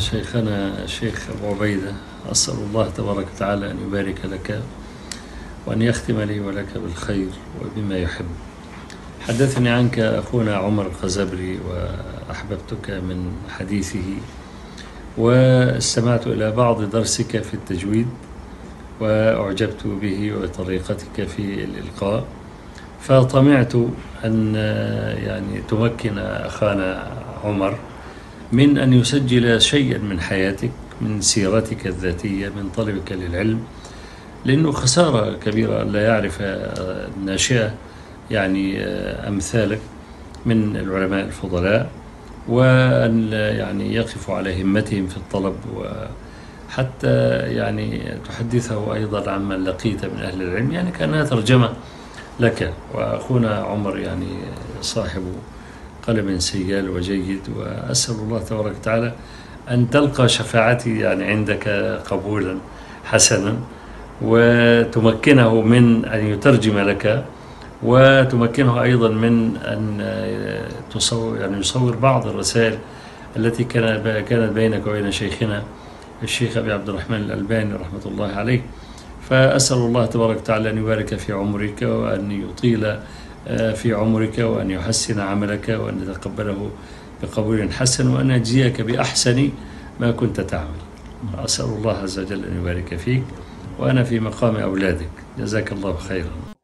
شيخنا الشيخ أبو عبيدة أسأل الله تبارك وتعالى أن يبارك لك وأن يختم لي ولك بالخير وبما يحب. حدثني عنك أخونا عمر الخزبري وأحببتك من حديثه واستمعت إلى بعض درسك في التجويد وأعجبت به وطريقتك في الإلقاء فطمعت أن يعني تمكن أخانا عمر من أن يسجل شيئا من حياتك من سيرتك الذاتية من طلبك للعلم. لأنه خسارة كبيرة لا يعرف الناشئة يعني أمثالك من العلماء الفضلاء وأن يعني يقف على همتهم في الطلب وحتى يعني تحدثه أيضا عمن لقيت من أهل العلم. يعني كأنها ترجمة لك وأخونا عمر يعني صاحب قلم سيال وجيد وأسأل الله تبارك وتعالى أن تلقى شفاعتي يعني عندك قبولا حسنا وتمكنه من أن يترجم لك وتمكنه أيضا من أن تصور يعني يصور بعض الرسائل التي كانت بينك وبين شيخنا الشيخ أبي عبد الرحمن الألباني رحمة الله عليه. فأسأل الله تبارك وتعالى أن يبارك في عمرك وأن يطيل في عمرك وأن يحسن عملك وأن يتقبله بقبول حسن وأن يجزيك بأحسن ما كنت تعمل. أسأل الله عز وجل أن يبارك فيك وأنا في مقام أولادك. جزاك الله خيرا.